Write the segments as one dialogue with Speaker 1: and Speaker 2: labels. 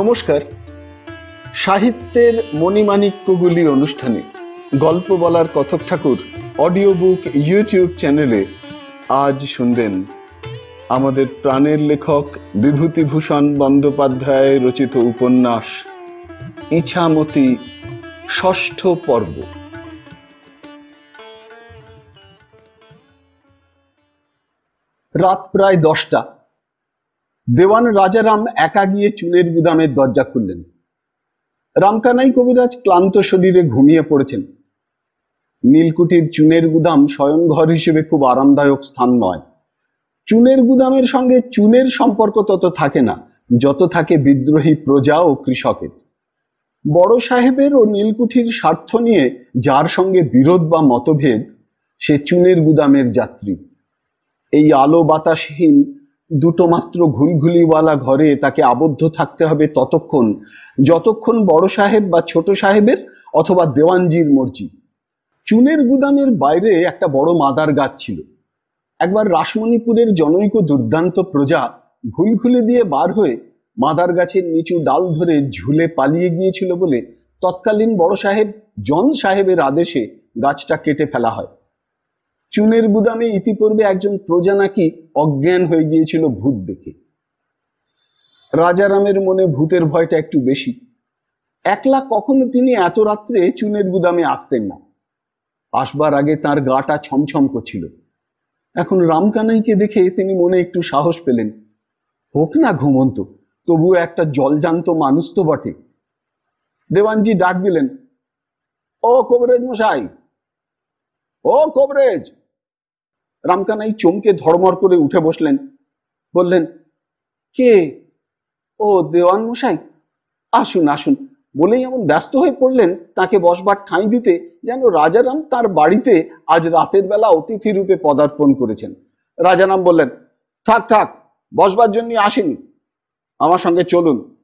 Speaker 1: নমস্কার। সাহিত্যের মণিমাণিক্যগুলি অনুষ্ঠানে গল্প বলার কথক ঠাকুর অডিও বুক ইউটিউব চ্যানেলে আজ শুনবেন আমাদের প্রাণের লেখক বিভূতিভূষণ বন্দ্যোপাধ্যায় রচিত উপন্যাস, ইছামতি, ষষ্ঠ পর্ব। রাত প্রায় দশটা। দেওয়ান রাজারাম একা গিয়ে চুনের গুদামের দরজা খুললেন। রামকানাই কবিরাজ ক্লান্ত শরীরে ঘুমিয়ে পড়েছেন। নীলকুঠির চুনের গুদাম স্বয়ংঘর হিসেবে খুব আরামদায়ক স্থান নয়। চুনের গুদামের সঙ্গে চুনের সম্পর্ক তত থাকে না, যত থাকে বিদ্রোহী প্রজা ও কৃষকের। বড় সাহেবের ও নীলকুঠির স্বার্থ নিয়ে যার সঙ্গে বিরোধ বা মতভেদ, সে চুনের গুদামের যাত্রী। এই আলো বাতাসহীন দুটো মাত্র ঘুলঘুলিওয়ালা ঘরে তাকে আবদ্ধ থাকতে হবে ততক্ষণ, যতক্ষণ বড় সাহেব বা ছোট সাহেবের অথবা দেওয়ানজির মর্জি। চুনের গুদামের বাইরে একটা বড় মাদার গাছ ছিল। একবার রাসমণিপুরের জনৈক দুর্দান্ত প্রজা ঘুলঘুলি দিয়ে বার হয়ে মাদার গাছের নিচু ডাল ধরে ঝুলে পালিয়ে গিয়েছিল বলে তৎকালীন বড় সাহেব জন সাহেবের আদেশে গাছটা কেটে ফেলা হয়। চুনের গুদামে ইতিপূর্বে একজন প্রজা নাকি অজ্ঞান হয়ে গিয়েছিল ভূত দেখে। রাজারামের মনে ভূতের ভয়টা একটু বেশি। একলা কখনো তিনি এত রাত্রে চুনের গুদামে আসতেন না। আসবার আগে তার গাটা ছমছম করছিল। এখন রামকানাইকে দেখে তিনি মনে একটু সাহস পেলেন। হোক না ঘুমন্ত, তবুও একটা জলজান্ত মানুষ তো বটে। দেওয়ানজি ডাক দিলেন, ও কবরেজ মশাই! ও কবরেজ! রামকানাই চমকে ধর্মর করে উঠে বসলেন। বললেন, কে? ও দেওয়ান মশাই? আসুন আসুন। বলেই এমন ব্যস্ত হয়ে পড়লেন তাকে বসবার ঠাঁই দিতে যেন রাজারাম তার বাড়িতে আজ রাতের বেলা অতিথি রূপে পদার্পণ করেছেন। রাজারাম বললেন, থাক থাক, বসবার জন্য আসেনি। আমার সঙ্গে চলুন।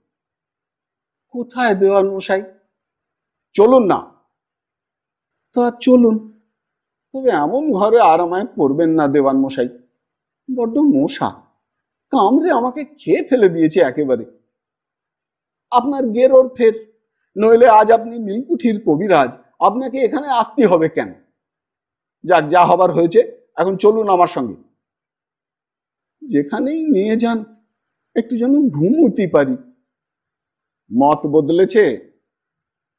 Speaker 1: কোথায় দেওয়ান মশাই? চলুন না। তা চলুন। তবে এমন ঘরে আর আমায় পড়বেন না দেওয়ান মশাই বড্ড মশা। কামড়ে আমাকে খেয়ে ফেলে দিয়েছে একেবারে। আপনার গেরোর ফের নইলে আজ আপনি নীলকুঠির কবিরাজ। আপনাকে এখানে আসতে হবে কেন? যাক, যা হবার হয়েছে, এখন চলুন আমার সঙ্গে। যেখানেই নিয়ে যান, একটু যেন ঘুমুতি পারি। মত বদলেছে?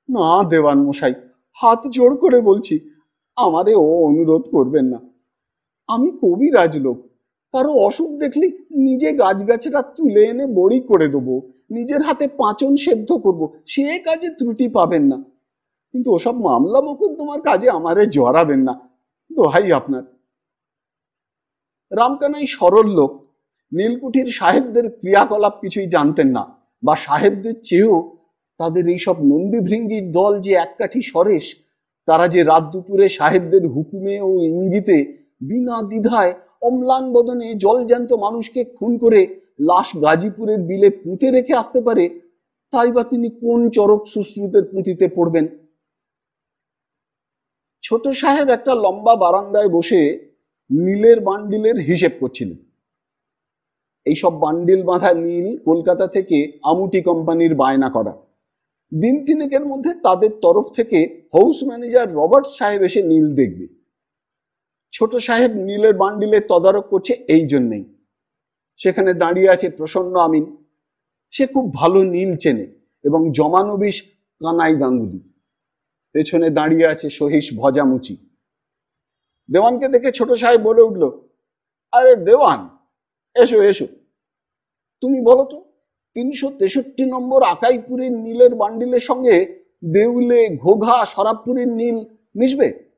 Speaker 1: না দেওয়ান মশাই হাত জোড় করে বলছি আমারে ও অনুরোধ করবেন না। আমি কবিরাজ লোক কারও অসুখ দেখলি নিজে গাছগাছরা তুলে এনে বড়ি করে দেবো। নিজের হাতে পাঁচন সেদ্ধ করব। সে কাজে ত্রুটি পাবেন না। কিন্তু ওসব মামলা মোকদ্দমার কাজে আমারে জড়াবেন না। দোহাই আপনার। রামকানাই সরল লোক। নীলকুঠির সাহেবদের ক্রিয়াকলাপ কিছুই জানতেন না। বা সাহেবদের চেয়েও তাদের এইসব নন্দীভৃঙ্গির দল যে এককাঠি সরেশ তারা যে রাত দুপুরে সাহেবদের হুকুমে ও ইঙ্গিতে বিনা দ্বিধায় অম্লান বদনে জলজ্যান্ত মানুষকে খুন করে লাশ গাজীপুরের বিলে পুঁতে রেখে আসতে পারে, তাই বা তিনি কোন চরক সুশ্রুতের পুঁথিতে পড়বেন? ছোট সাহেব একটা লম্বা বারান্দায় বসে নীলের বান্ডিলের হিসেব করছিলেন। এইসব বান্ডিল বাঁধা নীল কলকাতা থেকে আমুটি কোম্পানির বায়না করা। দিন তিনেকের মধ্যে তাদের তরফ থেকে হাউস ম্যানেজার রবার্ট সাহেব এসে নীল দেখবে। ছোট সাহেব নীলের বান্ডিলে তদারক করছে এই জন্যেই। সেখানে দাঁড়িয়ে আছে প্রসন্ন আমিন। সে খুব ভালো নীল চেনে এবং জমানবিশ কানাই গাঙ্গুলি। পেছনে দাঁড়িয়ে আছে সহিস ভজামুচি। দেওয়ানকে দেখে ছোট সাহেব বলে উঠল, আরে দেওয়ান, এসো এসো। তুমি বলো তো তিনশো তেষট্টি নম্বর আকাইপুরের নীলের বান্ডিলের সঙ্গে দেউলে, ঘোঘা, সরাবপুরের নীল মিশবে?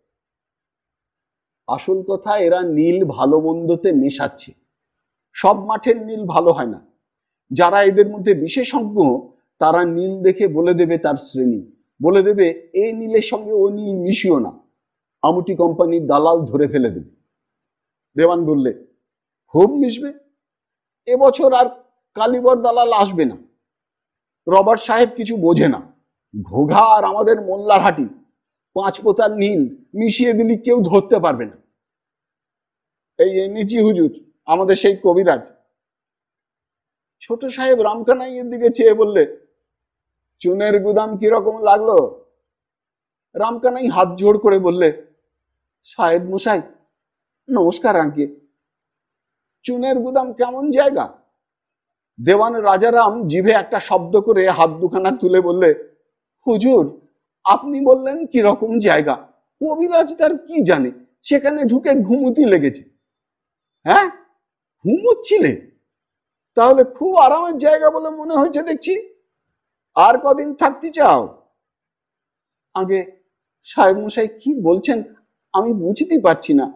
Speaker 1: আসল কথা, এরা নীল ভালো মন্দতে মেশাচ্ছে। সব মাঠের নীল ভালো হয় না। যারা এদের মধ্যে বিশেষজ্ঞ, তারা নীল দেখে বলে দেবে তার শ্রেণি। বলে দেবে, এ নীলের সঙ্গে ও নীল মিশিও না। আমুটি কোম্পানির দালাল ধরে ফেলে দেবে। দেওয়ান বললে, খুব মিশবে। এবছর আর কালিবর দালাল আসবে না। রবার্ট সাহেব কিছু বোঝে না। ঘোঘা আর আমাদের মোল্লার হাটি, পাঁচ পোতার নীল, মিশিয়ে দিলি কেউ ধরতে পারবে না। এই এনেছি হুজুর, আমাদের সেই কবিরাজ। ছোট সাহেব রামকানাইয়ের দিকে চেয়ে বললে, চুনের গুদাম কীরকম লাগল? রামকানাই হাত জোড় করে বললে, সাহেব মশাই, নমস্কার আঙ্কে চুনের গুদাম কেমন জায়গা? দেওয়ান রাজারাম জিভে একটা শব্দ করে হাত দুখানা তুলে বললে, হুজুর, আপনি বললেন কীরকম জায়গা? কবিরাজ তার কি জানে? সেখানে ঢুকে ঘুমুতি লেগেছে। হ্যাঁ? ঘুমুচ্ছিলে? তাহলে খুব আরামের জায়গা বলে মনে হয়েছে দেখছি। আর কদিন থাকতে চাও? আগে সাহেব মশাই কি বলছেন আমি বুঝতে পারছি না।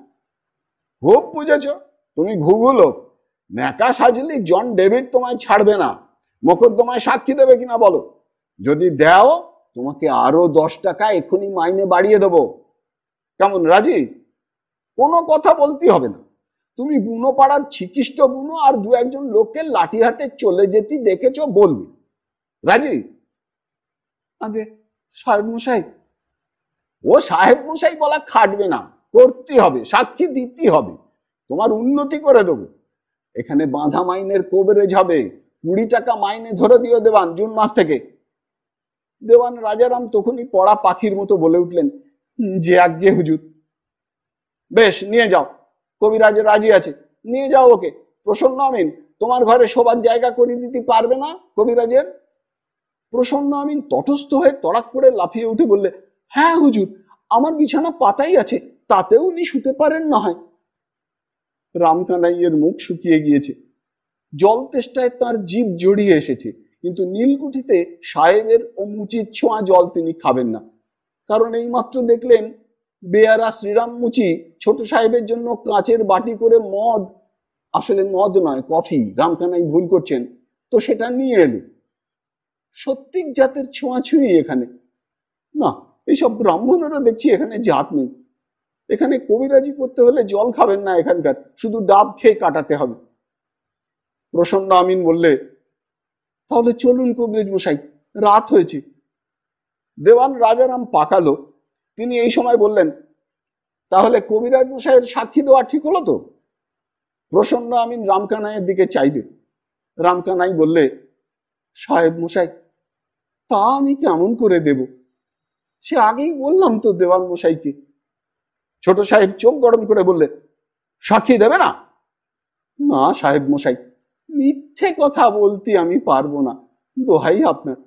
Speaker 1: খুব বুঝেছ। তুমি ঘুগুলো ন্যাকা সাজলি, জন ডেভিড তোমায় ছাড়বে না। মোকদ্দমায় সাক্ষী দেবে কিনা বলো? যদি দেও, তোমাকে আরও দশ টাকা এখনই মাইনে বাড়িয়ে দেবো। কেমন, রাজি? কোনো কথা বলতে হবে না। তুমি বুনো পাড়ার ছিকিষ্ট বুনো আর দু একজন লোককে লাঠি হাতে চলে যেতে দেখেছ বলবে। রাজি? আগে সাহেব মশাই। ও সাহেব মশাই বলা খাটবে না। করতে হবে, সাক্ষী দিতে হবে। তোমার উন্নতি করে দেবো। এখানে বাঁধা মাইনের কভারেজ হবে। কুড়ি টাকা মাইনে ধরে দিও দেবান জুন মাস থেকে। দেওয়ান রাজারাম তখনই পড়া পাখির মতো বলে উঠলেন, যে আজ্ঞে হুজুর। বেশ, নিয়ে যাও। কবিরাজ রাজি আছে। নিয়ে যাও ওকে। প্রসন্ন আমিন, তোমার ঘরে শোবার জায়গা করে দিতে পারবে না কবিরাজের? প্রসন্ন আমিন তটস্থ হয়ে তড়াক করে লাফিয়ে উঠে বললে হ্যাঁ হুজুর, আমার বিছানা পাতাই আছে, তাতেও উনি শুতে পারেন না হয়। রামকানাইয়ের মুখ শুকিয়ে গিয়েছে। জল তেষ্টায় তার জীব জড়িয়ে এসেছে। কিন্তু নীলকুঠিতে সাহেবের ও মুচির ছোঁয়া জল তিনি খাবেন না। কারণ এইমাত্র দেখলেন বেয়ারা শ্রীরাম মুচি ছোট সাহেবের জন্য কাঁচের বাটি করে মদ। আসলে মদ নয়, কফি। রামকানাই ভুল করছেন। তো সেটা নিয়ে এলো। সত্যিক জাতের ছোঁয়া ছোঁয়াছুঁই এখানে। না এইসব ব্রাহ্মণেরা দেখছি এখানে জাত নেই। এখানে কবিরাজি করতে হলে জল খাবেন না এখানকার, শুধু ডাব খেয়ে কাটাতে হবে। প্রসন্ন আমিন বললে, তাহলে চলুন কবিরাজ মশাই, রাত হয়েছে। দেওয়ান রাজারাম পাকালো। তিনি এই সময় বললেন, তাহলে কবিরাজ মশাইয়ের সাক্ষী দেওয়া ঠিক হলো তো? প্রসন্ন আমিন রামকানাইয়ের দিকে চাইবে। রামকানাই বললে, সাহেব মশাই, তা আমি কেমন করে দেব? সে আগেই বললাম তো দেওয়াল মশাইকে ছোট সাহেব চোখ গরম করে বললে সাক্ষী দেবে না? না সাহেব মশাই, মিথ্যে কথা বলতে আমি পারব না, দোহাই আপনার,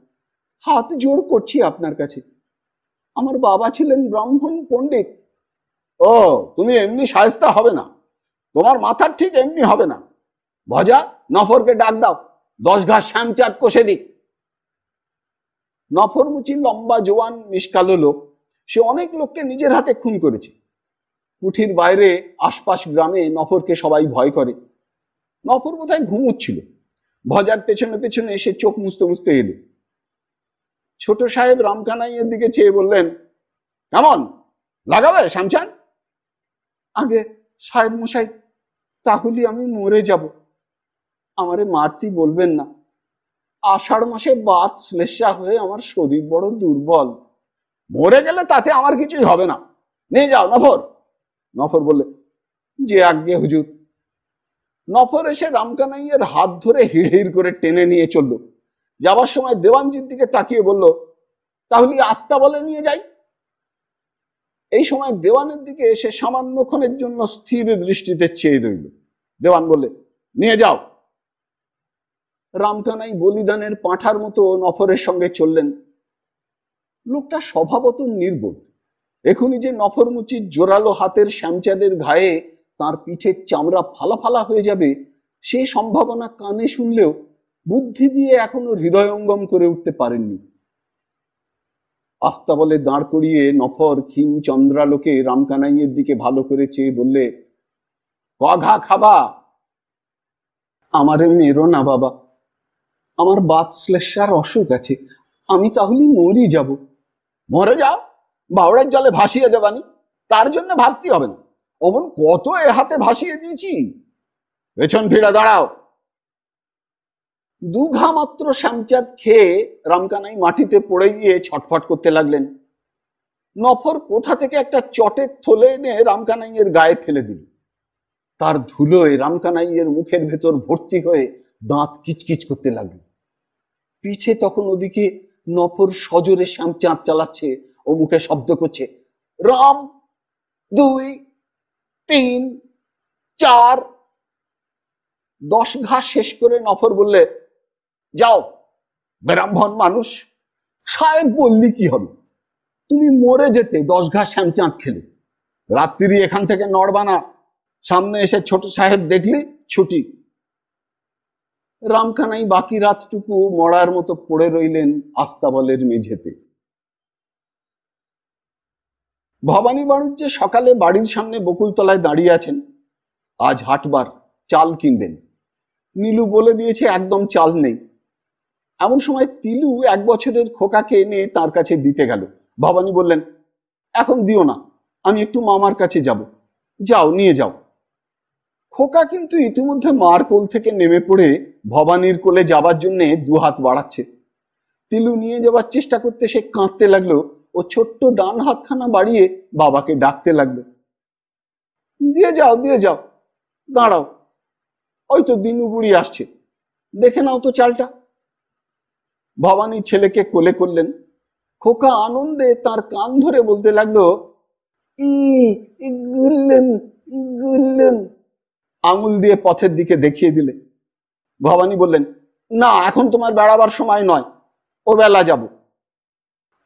Speaker 1: হাত জোড় করছি আপনার কাছে। আমার বাবা ছিলেন ব্রাহ্মণ পণ্ডিত। ও, তুমি এমনি সায়স্তা হবে না, তোমার মাথার ঠিক এমনি হবে না। ভজা, নফরকে ডাক দাও, দশ ঘাস শ্যামচাঁদ কষে দিক। নফরমুচি লম্বা জোয়ান নিষ্কালো লোক, সে অনেক লোককে নিজের হাতে খুন করেছে। কুঠির বাইরে আশপাশ গ্রামে নফরকে সবাই ভয় করে। নফর বোধহয় ঘুমুচ্ছিল। ভজার পেছনে পেছনে এসে চোখ মুছতে মুছতে এলো। ছোট সাহেব রামকানাইয়ের দিকে চেয়ে বললেন কেমন লাগাবে, শ্যামচান? আগে সাহেব মশাই, তাহলে আমি মরে যাব। আমারে মারতি বলবেন না। আষাঢ় মাসে বাত শ্লেষা হয়ে আমার শরীর বড় দুর্বল। মরে গেলে তাতে আমার কিছুই হবে না। নিয়ে যাও, নফর। নফর বললে, যে আজ্ঞে হুজুর। নফর এসে রামকানাইয়ের হাত ধরে হিড় করে টেনে নিয়ে চলল। যাবার সময় দেওয়ানজির দিকে তাকিয়ে বলল, তাহলে আস্তা বলে নিয়ে যাই? এই সময় দেওয়ানের দিকে এসে সামান্যক্ষণের জন্য স্থির দৃষ্টিতে চেয়ে রইল। দেওয়ান বললে, নিয়ে যাও। রামকানাই বলিদানের পাঁঠার মতো নফরের সঙ্গে চললেন। লোকটা স্বভাবত নির্বোধ। এখনই যে নফরমুচির জোরালো হাতের শ্যামচাঁদের ঘায়ে তার পিঠের চামড়া ফালা ফালা হয়ে যাবে, সে সম্ভাবনা কানে শুনলেও বুদ্ধি দিয়ে এখনও হৃদয়ঙ্গম করে উঠতে পারেননি। আস্তা বলে দাঁড় করিয়ে নফর ক্ষীণ চন্দ্রালোকে রামকানাইয়ের দিকে ভালো করে চেয়ে বললে, কঘা খাবা? আমারে মেরো না বাবা, আমার বাতশ্লেষার অসুখ আছে, আমি তাহলে মরি যাব। মরে যাও? বাউড়ের জলে ভাসিয়ে দেবানি, তার জন্য ভাবতে হবে না। অমন কত এ হাতে ভাসিয়ে দিয়েছি। পেছন ফিরে দাঁড়াও। দুঘা মাত্র শ্যামচাঁদ খেয়ে রামকানাই মাটিতে পড়ে গিয়ে ছটফট করতে লাগলেন। নফর কোথা থেকে একটা চটের থলে এনে রামকানাইয়ের গায়ে ফেলে দিল? তার ধুলোয় রামকানাইয়ের মুখের ভেতর ভর্তি হয়ে দাঁত কিচকিচ করতে লাগল। পিঠে তখন ওদিকে নফর সজোরে শ্যামচাঁদ চালাচ্ছে ও মুখে শব্দ করছে, রাম, দুই, তিন, চার। দশ ঘাস শেষ করে নফর বললে, যাও, ব্রাহ্মণ মানুষ, সাহেব বললি কি হবে? তুমি মরে যেতে দশ ঘাস শ্যামচাঁদ খেলে। রাত্রি এখান থেকে নড়বানা, সামনে এসে ছোট সাহেব দেখলি, ছুটি। রামখানাই বাকি রাতটুকু মরার মতো পড়ে রইলেন আস্তাবলের মেঝেতে। ভবানী বাণিজ্যে সকালে বাড়ির সামনে বকুলতলায় দাঁড়িয়ে আছেন। আজ হাটবার চাল কিনবেন। নীলু বলে দিয়েছে, একদম চাল নেই। এমন সময় তিলু এক বছরের খোকাকে এনে তার কাছে দিতে গেল। ভবানী বললেন, এখন দিও না, আমি একটু মামার কাছে যাব। যাও, নিয়ে যাও। খোকা কিন্তু ইতিমধ্যে মার কোল থেকে নেমে পড়ে ভবানীর কোলে যাবার জন্য দুহাত বাড়াচ্ছে। তিলু নিয়ে যাবার চেষ্টা করতে সে কাঁদতে লাগল। ও ছোট্ট ডান হাতখানা বাড়িয়ে বাবাকে ডাকতে লাগল। দিয়ে যাও দিয়ে যাও, দাঁড়াও, ওই তো দিনু বুড়ি আসছে, দেখে নাও তো চালটা। ভবানী ছেলেকে কোলে করলেন। খোকা আনন্দে তার কান ধরে বলতে লাগল, ই আঙুল দিয়ে পথের দিকে দেখিয়ে দিলে। ভবানী বললেন, না, এখন তোমার বেড়াবার সময় নয়, ও বেলা যাব।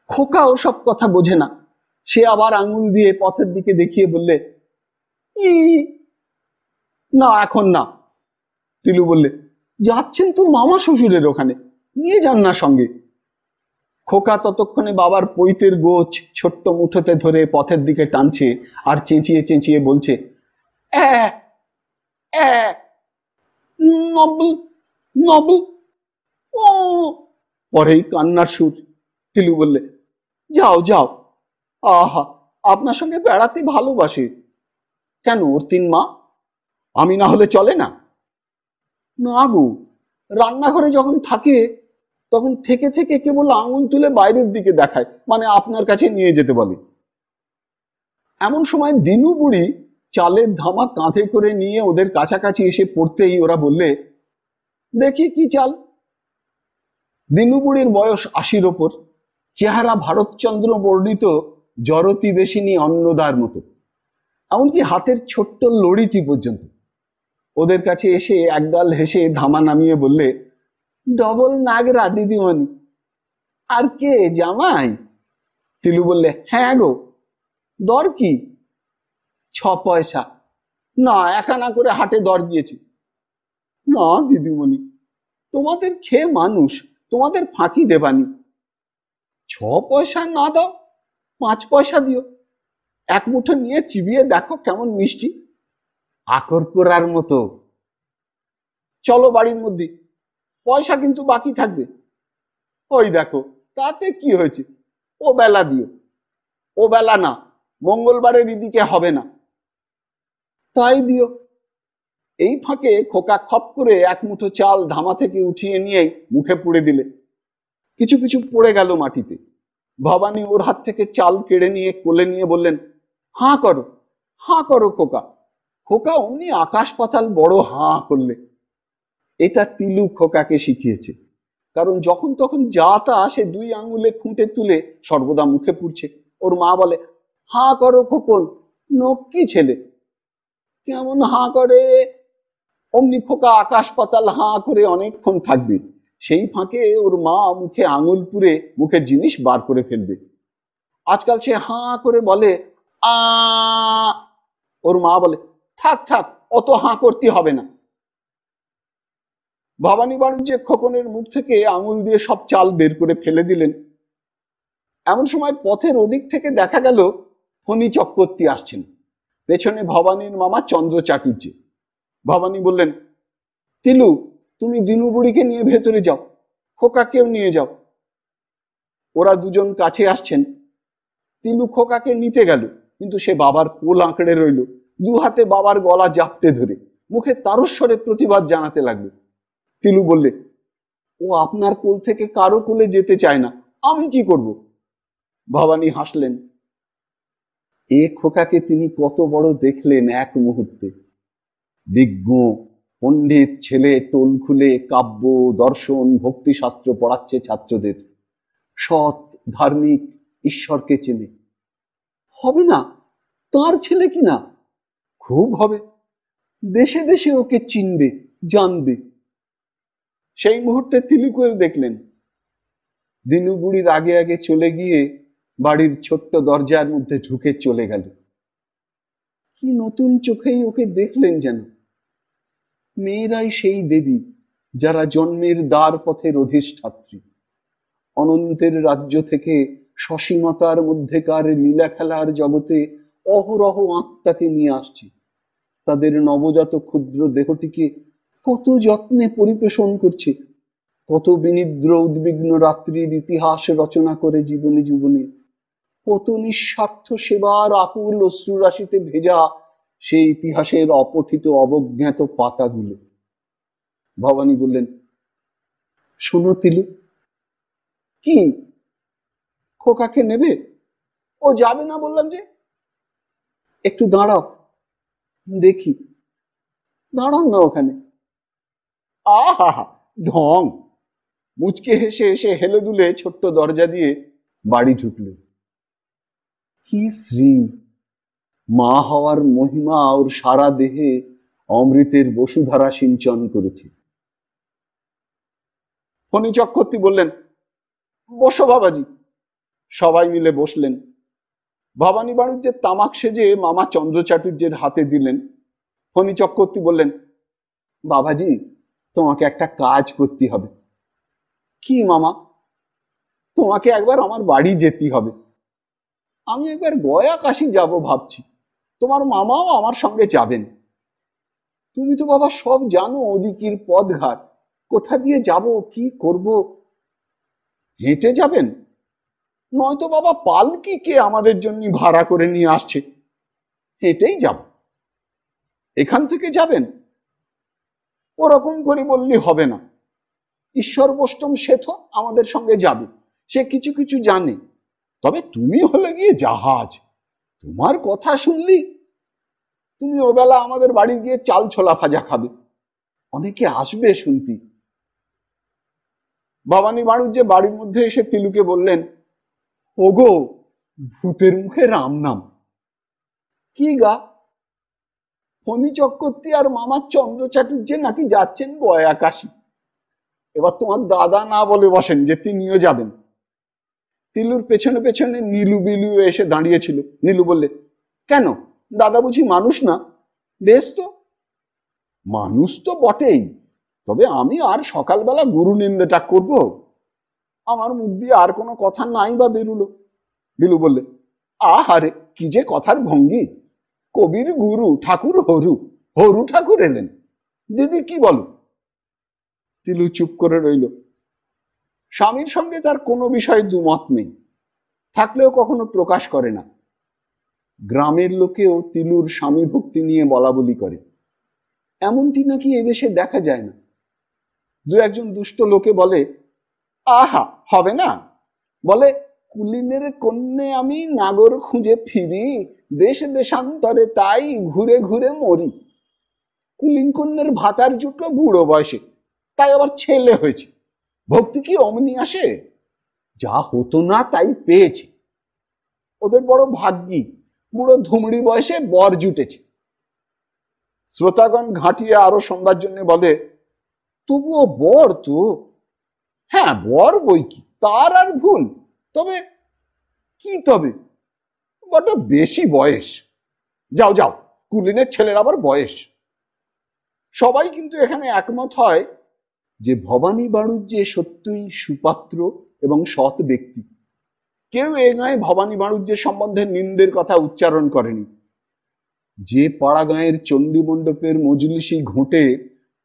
Speaker 1: খোকা ওসব কথা বোঝে না। সে আবার আঙুল দিয়ে পথের দিকে দেখিয়ে বললে ই না এখন না। তিলু বললে যাচ্ছেন তো মামা শ্বশুরের ওখানে নিয়ে যান না সঙ্গে। খোকা ততক্ষণে বাবার পৈতের গোছ ছোট্ট মুঠোতে ধরে পথের দিকে টানছে আর চেঁচিয়ে চেঁচিয়ে বলছে "অ্যা, অ্যা, নবু নবু ও। পরেই কান্নার সুর তিলু বললে যাও যাও। আহা, আপনার সঙ্গে বেড়াতে ভালোবাসে। কেন, ওর তিন মা? আমি না হলে চলে না? না গো, রান্নাঘরে যখন থাকে, তখন থেকে থেকে কেবল আঙুল তুলে বাইরের দিকে দেখায় মানে আপনার কাছে নিয়ে যেতে বলে। এমন সময় দিনু বুড়ি চালের ধামা কাঁধে করে নিয়ে ওদের কাছাকাছি এসে পড়তেই ওরা বললে, দেখি কি চাল? দিনু বুড়ির বয়স আশির ওপর। চেহারা ভারতচন্দ্র বর্ণিত জরতি বেশিনী অন্নদার মতো। এমনকি হাতের ছোট্ট লড়িটি পর্যন্ত। ওদের কাছে এসে একগাল হেসে ধামা নামিয়ে বললে, ডবল নাগরা, দিদিমণি। আর কে জামাই? তিলু বললে হ্যাঁ গো, দর কি? ছ পয়সা। না, একানা করে হাটে দর গিয়েছি। না, দিদিমণি, তোমাদের খেয়ে মানুষ, তোমাদের ফাঁকি দেবানি। ছ পয়সা না দাও পাঁচ পয়সা দিও। এক মুঠো নিয়ে চিবিয়ে দেখো কেমন মিষ্টি। আকর করার মতো। চলো বাড়ির মধ্যে, পয়সা কিন্তু বাকি থাকবে। ওই দেখো, তাতে কি হয়েছে? ও বেলা দিও। ও বেলা না, মঙ্গলবারের ইদিকে হবে না। তাই দিও। এই ফাঁকে খোকা খপ করে এক মুঠো চাল ধামা থেকে উঠিয়ে নিয়েই মুখে পুড়ে দিলে। কিছু কিছু পড়ে গেল মাটিতে। ভবানী ওর হাত থেকে চাল কেড়ে নিয়ে কোলে নিয়ে বললেন, হাঁ করো হাঁ করো খোকা। খোকা অমনি আকাশ পাতাল বড় হাঁ করলে। এটা তিলু খোকাকে শিখিয়েছে। কারণ যখন তখন যা তা সে দুই আঙুলে খুঁটে তুলে সর্বদা মুখে পুড়ছে। ওর মা বলে, হাঁ করো খোকন, নক্কি ছেলে। কেমন হাঁ করে? অমনি খোকা আকাশ পাতাল হাঁ করে অনেকক্ষণ থাকবে। সেই ফাঁকে ওর মা মুখে আঙুল পুরে মুখের জিনিস বার করে ফেলবে। আজকাল সে হাঁ করে বলে আ ওর মা বলে থাক থাক অত হাঁ করতে হবে না ভবানী বাণিজ্যে খোকনের মুখ থেকে আঙুল দিয়ে সব চাল বের করে ফেলে দিলেন এমন সময় পথের ওদিক থেকে দেখা গেল ফণি চক্রবর্তী আসছেন পেছনে ভবানীর মামা চন্দ্র চাটুর্য ভবানী বললেন তিলু তুমি দিনু বুড়িকে নিয়ে ভেতরে যাও খোকাকেও নিয়ে যাও। ওরা দুজন কাছে আসছেন। তিলু খোকাকে নিতে গেল, কিন্তু সে বাবার কোল আঁকড়ে রইল। দু হাতে বাবার গলা জাপটে ধরে, মুখে তারস্বরে প্রতিবাদ জানাতে লাগল। তিলু বললে, ও আপনার কোল থেকে কারও কোলে যেতে চায় না, আমি কি করব? ভবানী হাসলেন, এ খোকাকে তিনি কত বড় দেখলেন এক মুহূর্তে। বিজ্ঞ পণ্ডিত ছেলে টোল খুলে কাব্য, দর্শন, ভক্তিশাস্ত্র পড়াচ্ছে ছাত্রদের। সৎ, ধার্মিক, ঈশ্বরকে চেনে। হবে না? তার ছেলে কি না? খুব হবে। দেশে দেশে ওকে চিনবে, জানবে। সেই মুহূর্তে তিলুকেও দেখলেন। দিনু বুড়ির আগে আগে চলে গিয়ে বাড়ির ছোট্ট দরজার মধ্যে ঢুকে চলে গেল। কি নতুন চোখেই ওকে দেখলেন যেন। মেয়েরাই সেই দেবী যারা জন্মের দ্বার পথের অধিষ্ঠাত্রী অনন্তের রাজ্য থেকে সসীমতার মধ্যেকার লীলা খেলার জগতে অহরহ আত্মাকে নিয়ে আসছে। তাদের নবজাত ক্ষুদ্র দেহটিকে কত যত্নে পরিপোষণ করছে, কত বিনিদ্র উদ্বিগ্ন রাত্রির ইতিহাস রচনা করে জীবনে জীবনে, কত নিঃস্বার্থ সেবার আকুল অশ্রুরাশিতে ভেজা সেই ইতিহাসের অপঠিত অবজ্ঞাত পাতাগুলো। ভবানী বললেন, শুনো তিলু, কি? খোকাকে নেবে? ও যাবে না বললাম যে। একটু দাঁড়াও, দেখি। দাঁড়ান না ওখানে। আহা, ঢং। মুচকে হেসে এসে হেলে দুলে ছোট্ট দরজা দিয়ে বাড়ি ঢুকল কি শ্রী মা হওয়ার মহিমা ওর সারা দেহে অমৃতের বসুধারা সিঞ্চন করেছে। ফণি চক্রবর্তী বললেন, বসো বাবাজি। সবাই মিলে বসলেন। ভবানী বাণিজ্যের তামাক সেজে মামা চন্দ্র চাটুর্যের হাতে দিলেন। ফণি চক্রবর্তী বললেন, বাবাজি, তোমাকে একটা কাজ করতে হবে। কি মামা? তোমাকে একবার আমার বাড়ি যেতে হবে। আমি একবার গয়া কাশি যাব ভাবছি। তোমার মামাও আমার সঙ্গে যাবেন। তুমি তো বাবা সব জানো ওদিকের পদঘাট। কোথা দিয়ে যাব, কি করব? হেঁটে যাবেন? নয়তো বাবা পালকি কে আমাদের জন্য ভাড়া করে নিয়ে আসছে। হেঁটেই যাব। এখান থেকে যাবেন? ওরকম করে বললে হবে না। ঈশ্বর বষ্টম শেথ আমাদের সঙ্গে যাবে। সে কিছু কিছু জানে। তবে তুমি হলে গিয়ে জাহাজ। তোমার কথা শুনলি? তুমি ওবেলা আমাদের বাড়ি গিয়ে চাল ছোলা ভাজা খাবে। অনেকে আসবে শুনতি। ভবানী যে বাড়ির মধ্যে এসে তিলুকে বললেন, ওগো, ভূতের মুখে রাম নাম। কি গা? ফণি চক্রবর্তী আর মামার চন্দ্র চাটুর্যে নাকি যাচ্ছেন বয়া কাশি এবার তোমার দাদা না বলে বসেন যে তিনিও যাবেন। তিলুর পেছনে পেছনে নীলু বিলু এসে দাঁড়িয়েছিল। নীলু বললে, কেন? দাদা বুঝি মানুষ না? বেশ তো। মানুষ তো বটেই। তবে আমি আর সকালবেলা গুরু নিন্দাটা করব। আমার মুখ দিয়ে আর কোনো কথা নাই বা বেরুলো। বিলু বললে, আহারে, কি যে কথার ভঙ্গি। কবির গুরু, ঠাকুর হরু হরু ঠাকুর এলেন। দিদি কি বলো? তিলু চুপ করে রইল। স্বামীর সঙ্গে তার কোনো বিষয়ে দুমত নেই। থাকলেও কখনো প্রকাশ করে না। গ্রামের লোকেও তিলুর স্বামী ভক্তি নিয়ে বলা বলি করে। এমনটি নাকি এদেশে দেখা যায় না? দু একজন দুষ্ট লোকে বলে, আহা, হবে না। বলে, কুলিনের কন্যে আমি নাগর খুঁজে ফিরি, দেশ দেশান্তরে তাই ঘুরে ঘুরে মরি। কুলিন কন্যের ভাতার জুটলো বুড়ো বয়সে, তাই আবার ছেলে হয়েছে। ভক্তি কি অমনি আসে? যা হতো না তাই পেয়েছে। ওদের বড় ভাগ্যি, বুড়ো ধুমড়ি বয়সে বর জুটেছে। শ্রোতাগণ ঘাঁটিয়ে আরও সন্ধ্যার জন্য বলে, তবুও বর তো? হ্যাঁ বর বই কি? তার আর ভুল। তবে কি তবে? বড্ড বেশি বয়স। যাও যাও, কুলিনের ছেলের আবার বয়স। সবাই কিন্তু এখানে একমত হয় যে ভবানী বাড়ুজ্যে সত্যই সুপাত্র এবং সৎ ব্যক্তি। কেউ এ নয় ভবানী বাণুজ্যের সম্বন্ধে নিন্দের কথা উচ্চারণ করেনি। যে পাড়া গাঁয়ের চণ্ডী মণ্ডপের মজলিসি ঘুঁটে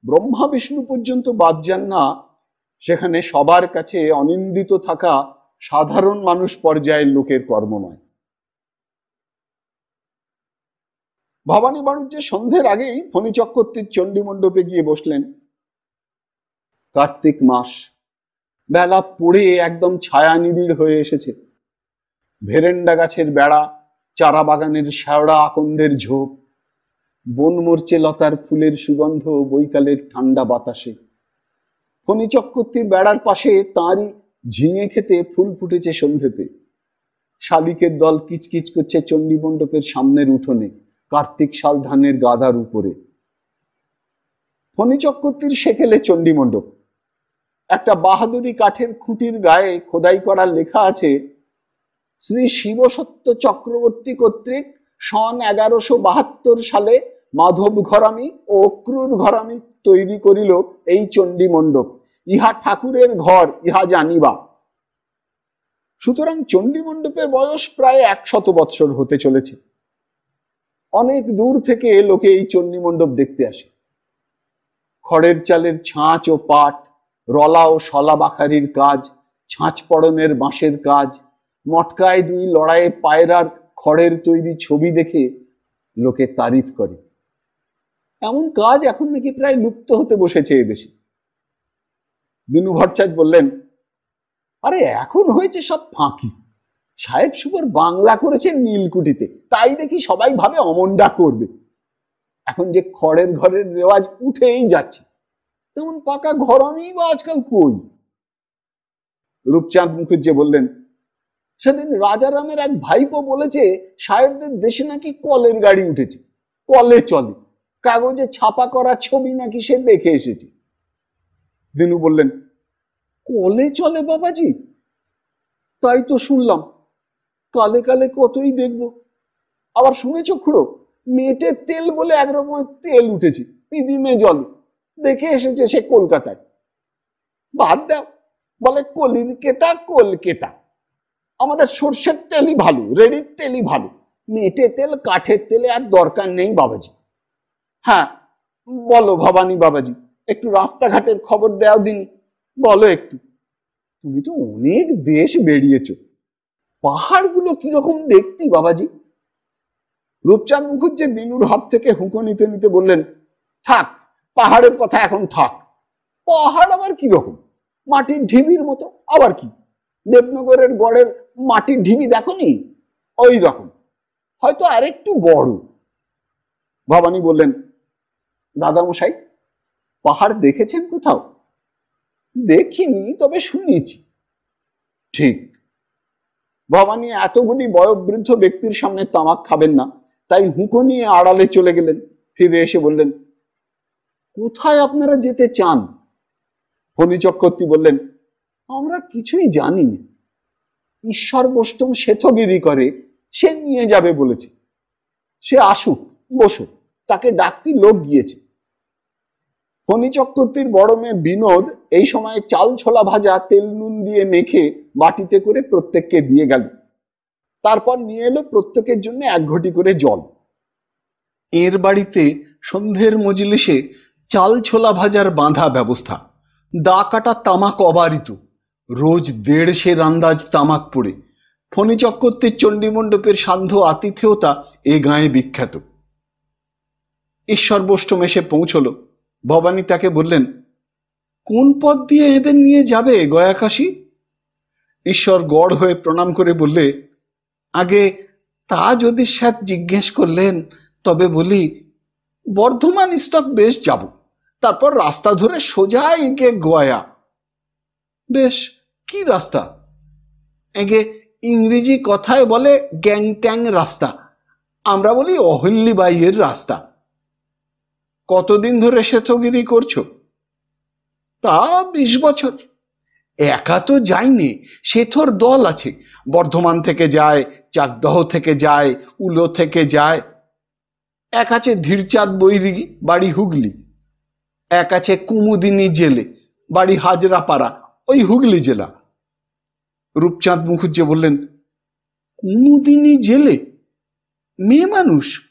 Speaker 1: ব্রহ্মা বিষ্ণু পর্যন্ত বাদ যান না, সেখানে সবার কাছে অনিন্দিত থাকা সাধারণ মানুষ পর্যায়ের লোকের কর্ম নয় ভবানী বাণুজ্যের সন্ধ্যের আগেই ফণি চক্রবর্তীর চণ্ডী মণ্ডপে গিয়ে বসলেন। কার্তিক মাস। বেলা পড়ে একদম ছায়া নিবিড় হয়ে এসেছে। ভেরেন্ডা গাছের বেড়া, চারা বাগানের শ্যাওড়া আকন্দের ঝোপ, বন মরচে লতার ফুলের সুগন্ধ বৈকালের ঠান্ডা বাতাসে। ফণি চক্রবর্তীর বেড়ার পাশে তাঁরই ঝিঙে খেতে ফুল ফুটেছে সন্ধেতে। শালিকের দল কিচকিচ করছে চণ্ডী মণ্ডপের সামনের উঠোনে, কার্তিক শাল ধানের গাদার উপরে। ফণি চক্রবর্তীর সেকেলে চণ্ডী মণ্ডপ একটা বাহাদুরি কাঠের খুঁটির গায়ে খোদাই করা লেখা আছে, শ্রী শিবসত্য চক্রবর্তী কর্তৃক সন এগারোশো বাহাত্তর সালে মাধব ঘরামি ও অক্রুর ঘরামি তৈরি করিল এই চণ্ডী মণ্ডপ। ইহা ঠাকুরের ঘর, ইহা জানিবা। সুতরাং চণ্ডী মণ্ডপের বয়স প্রায় একশত বৎসর হতে চলেছে। অনেক দূর থেকে লোকে এই চণ্ডী মণ্ডপ দেখতে আসে। খড়ের চালের ছাঁচ ও পাট রলা ও শলা বাখারির কাজ ছাঁচ পড়নের বাঁশের কাজ, মটকায় দুই লড়াইয়ে পায়রার খড়ের তৈরি ছবি দেখে লোকে তারিফ করে। এমন কাজ এখন নাকি প্রায় লুপ্ত হতে বসেছে এদেশে। দিনু ভট্টাচ বললেন, আরে, এখন হয়েছে সব ফাঁকি। সাহেব সুপর বাংলা করেছে নীলকুঠিতে, তাই দেখি সবাই ভাবে অমনডা করবে। এখন যে খড়ের ঘরের রেওয়াজ উঠেই যাচ্ছে। তেমন পাকা ঘর আমি বা আজকাল কই? রূপচাঁদ মুখুজ্জে বললেন, সেদিন রাজারামের এক ভাইপো বলেছে, সাহেবদের দেশে নাকি কলের গাড়ি উঠেছে। কলে চলে। কাগজে ছাপা করা ছবি নাকি সে দেখে এসেছে। দিনু বললেন, কলে চলে বাবাজি? তাই তো শুনলাম। কালে কালে কতই দেখব। আবার শুনেছ খুড়ো মেটে তেল বলে একরকম তেল উঠেছে পিদিমে জল। দেখে এসেছে সে কলকাতায়। বাদ দাও, বলে কলির কেতা কলকেতা আমাদের সর্ষের তেলই ভালো, রেডির তেলই ভালো। মেটে তেল, কাঠের তেলে আর দরকার নেই বাবাজি। হ্যাঁ বলো ভবানী বাবাজি, একটু রাস্তাঘাটের খবর দেওয়া দিন, বলো একটু। তুমি তো অনেক দেশ বেরিয়েছ। পাহাড়গুলো কীরকম দেখতি বাবাজি? রূপচাঁদ মুখুজ্জে দিনুর হাত থেকে হুঁকো নিতে নিতে বললেন, থাক পাহাড়ের কথা এখন থাক। পাহাড় আবার কীরকম? মাটির ঢিবির মতো। আবার কি? দেবনগরের গড়ের মাটির ঢিবি দেখনি ওই রকম। হয়তো আরেকটু বড়। ভবানী বললেন, দাদামশাই, পাহাড় দেখেছেন কোথাও? দেখিনি, তবে শুনেছি। ঠিক। ভবানী এতগুলি বয়োবৃদ্ধ ব্যক্তির সামনে তামাক খাবেন না। তাই হুঁকো নিয়ে আড়ালে চলে গেলেন। ফিরে এসে বললেন কোথায় আপনারা যেতে চান? ফণি চক্রবর্তী বললেন, আমরা কিছুই জানি না। ঈশ্বর বষ্টম শ্বেতগিরি করে, সে নিয়ে যাবে বলেছে। সে আসুক বসুক তাকে ডাকতি লোক গিয়েছে। ফণি চক্রবর্তীর বড় মেয়ে বিনোদ এই সময় চাল ছোলা ভাজা, তেল নুন দিয়ে মেখে বাটিতে করে প্রত্যেককে দিয়ে গেল। তারপর নিয়ে এলো প্রত্যেকের জন্য এক ঘটি করে জল। এর বাড়িতে সন্ধ্যের মজলিসে চাল ছোলা ভাজার বাঁধা ব্যবস্থা। দা কাটা তামাক অবারিত। রোজ দেড়শের আন্দাজ তামাক পড়ে। ফণি চক্রবর্তীর চণ্ডীমণ্ডপের সান্ধ্য আতিথেয়তা এ গাঁয়ে বিখ্যাত। ঈশ্বর বষ্টম এসে পৌঁছলো। ভবানী তাকে বললেন, কোন পথ দিয়ে এদের নিয়ে যাবে গয়াকাশি ঈশ্বর গড় হয়ে প্রণাম করে বললে, আগে তা যদি স্যাত জিজ্ঞেস করলেন, তবে বলি, বর্ধমান স্টক বেশ যাব। তারপর রাস্তা ধরে সোজা এগে গয়া বেশ, কি রাস্তা? এগে ইংরেজি কথায় বলে গ্যাংট্যাং রাস্তা। আমরা বলি অহল্যিবাইয়ের রাস্তা। কতদিন ধরে শ্বেতগিরি করছ? তা বিশ বছর। একা তো যায়নি সেথর দল আছে। বর্ধমান থেকে যায়, চাকদহ থেকে যায়, উলো থেকে যায়। এক আছে ধীরচাঁদ বৈরিগি বাড়ি হুগলি। এক আছে কুমুদিনী জেলে, বাড়ি হাজরাপাড়া, ওই হুগলি জেলা। রূপচাঁদ মুখুজ্জে বললেন, কুমুদিনী জেলে? মেয়ে মানুষ?